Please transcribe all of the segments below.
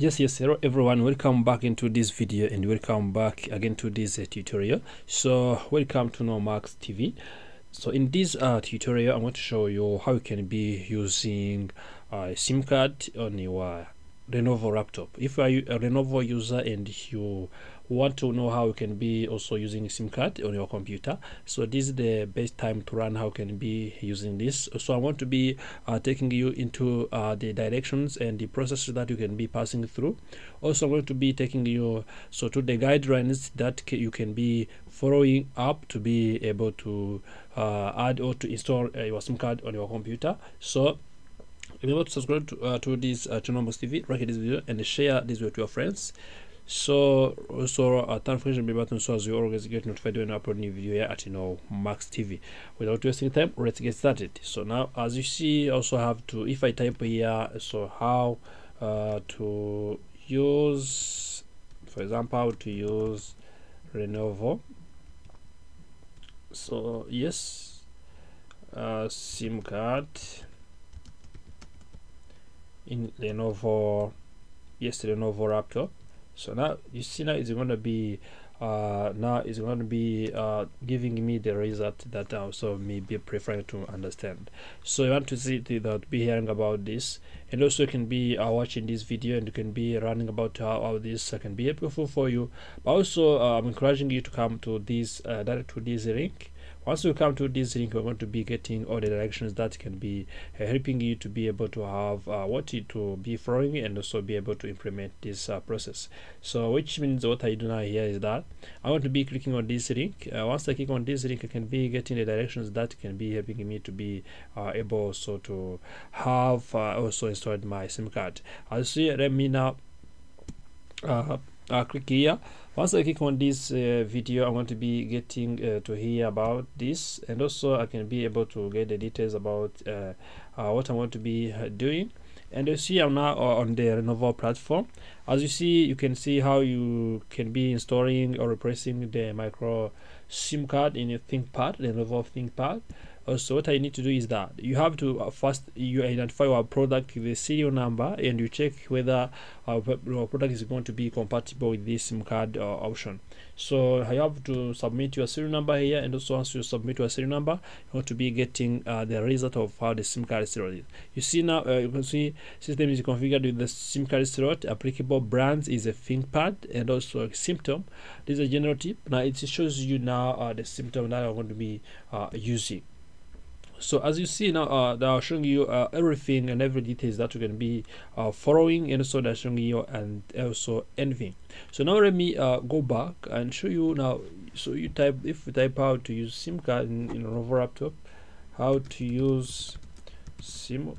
yes yes hello everyone. Welcome back into this video and welcome back again to this uh, tutorial. So welcome to Knowmax tv so in this uh, tutorial i'm going to show you how you can be using a sim card on your lenovo laptop. If you are a lenovo user and you want to know how you can be also using sim card on your computer. So this is the best time to run how you can be using this. So i want to be uh, taking you into uh, the directions and the processes that you can be passing through. Also i'm going to be taking you so to the guidelines that you can be following up to be able to uh, add or to install uh, your sim card on your computer. So remember to subscribe to, uh, to this uh, channel TV, like this video and share this to your friends so also uh, turn notification bell button so as you always get notified when I upload new video here at you know Max TV. Without wasting time, let's get started. So now as you see, also have to if I type here, so how uh, to use, for example, how to use Lenovo. So yes, uh, SIM card in Lenovo, yes, Lenovo laptop so now you see now it's going to be uh, now it's going to be uh, giving me the result that also may be preferring to understand. So you want to see that be hearing about this. And also you can be uh, watching this video and you can be running about how, how this can be helpful for you. But also uh, i'm encouraging you to come to this uh, direct to this link once you come to this link we're going to be getting all the directions that can be uh, helping you to be able to have uh, what you to be following and also be able to implement this uh, process. So which means what i do now here is that i want to be clicking on this link uh, once i click on this link i can be getting the directions that can be helping me to be uh, able also to have uh, also installed my sim card. I'll see let me now click here. Once I click on this uh, video I'm going to be getting uh, to hear about this and also I can be able to get the details about uh, uh what I want to be uh, doing. And you see I'm now uh, on the Lenovo platform. As you see you can see how you can be installing or replacing the micro SIM card in your ThinkPad the Lenovo ThinkPad also what i need to do is that you have to uh, first you identify our product with the serial number and you check whether our, our product is going to be compatible with this sim card uh, option. So you have to submit your serial number here and also once you submit your serial number you want to be getting uh, the result of how the sim card slot is you see now uh, you can see system is configured with the sim card slot applicable brands is a ThinkPad and also a symptom. This is a general tip. Now it shows you now uh, the symptom that i'm going to be uh, using so as you see now uh, they are showing you uh, everything and every details that you can be uh, following and also they're showing you and also anything so now let me uh, go back and show you now. So you type if you type how to use sim card in, in Lenovo laptop how to use sim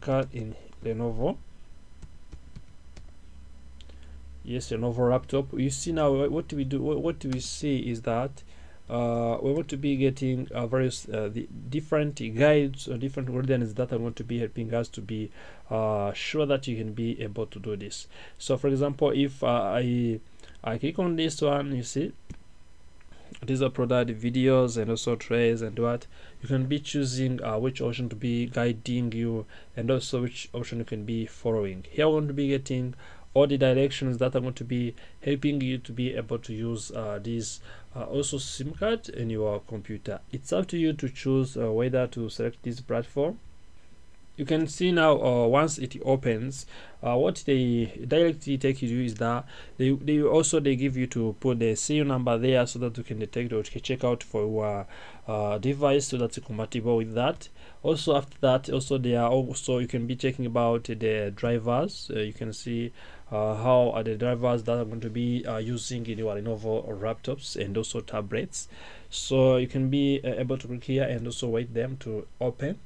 card in Lenovo. Yes Lenovo laptop. You see now what do we do what do we see is that uh, we want to be getting uh, various uh, the different guides or different guidance that are going to be helping us to be uh, sure that you can be able to do this. So for example if uh, I I click on this one you see these are product videos and also trays and what you can be choosing uh, which option to be guiding you and also which option you can be following. Here we're going to be getting all the directions that are going to be helping you to be able to use uh, this uh, also SIM card in your computer. It's up to you to choose uh, whether to select this platform. You can see now uh, once it opens, uh, what they directly take you is that they, they also they give you to put the serial number there so that you can detect or check out for your uh, device so that's compatible with that also after that also they are also you can be checking about the drivers uh, you can see uh, how are the drivers that are going to be uh, using in your Lenovo laptops and also tablets. So you can be uh, able to click here and also wait them to open.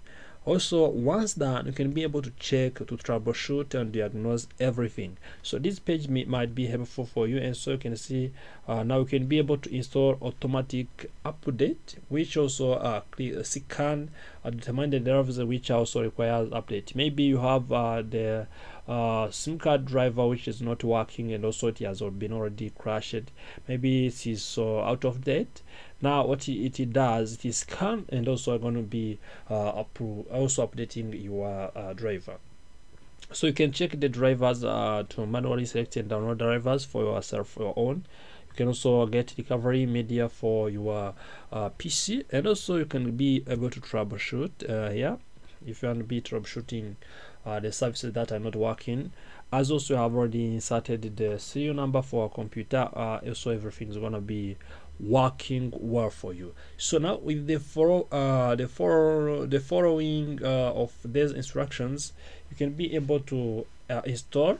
Also once done you can be able to check to troubleshoot and diagnose everything. So this page may, might be helpful for you and so you can see uh, now you can be able to install automatic update which also uh, scan uh, determine the drivers which also requires update. Maybe you have uh, the uh, SIM card driver which is not working and also it has been already crashed. Maybe it is so out of date. Now what it, does it is scan and also are going to be uh, also updating your uh, driver. So you can check the drivers uh, to manually select and download drivers for yourself your own you can also get recovery media for your uh, PC and also you can be able to troubleshoot uh, here. If you want to be troubleshooting uh, the services that are not working as also have already inserted the serial number for a computer uh, also everything is gonna be working well for you. So now with the follow uh, the follow the following uh, of these instructions you can be able to uh, install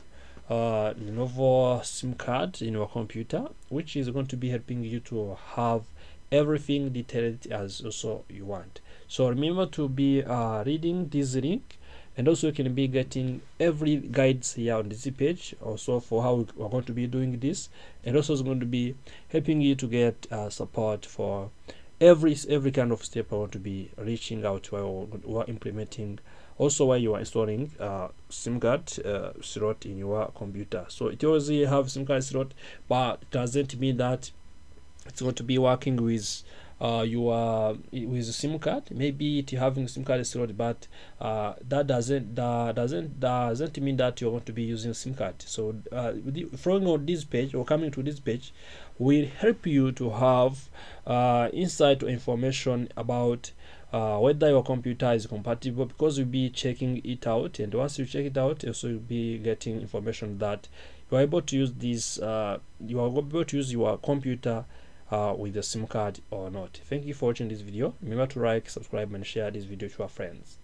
uh, Lenovo SIM card in your computer which is going to be helping you to have everything detailed as also you want. So remember to be uh, reading this link and also you can be getting every guides here on this page also for how we're going to be doing this. And also it's going to be helping you to get uh, support for every every kind of step I want to be reaching out while we're implementing also while you are installing uh, SIM card uh, slot in your computer so it already have SIM card slot but doesn't mean that it's going to be working with uh, you are with a SIM card. Maybe it having SIM card slot, but uh, that doesn't that doesn't doesn't mean that you're going to be using SIM card. So uh, following on this page or coming to this page will help you to have uh, insight or information about uh, whether your computer is compatible because you'll be checking it out and once you check it out also you'll be getting information that you are able to use this uh, you are able to use your computer uh, with the SIM card or not. Thank you for watching this video. Remember to like, subscribe and share this video to your friends.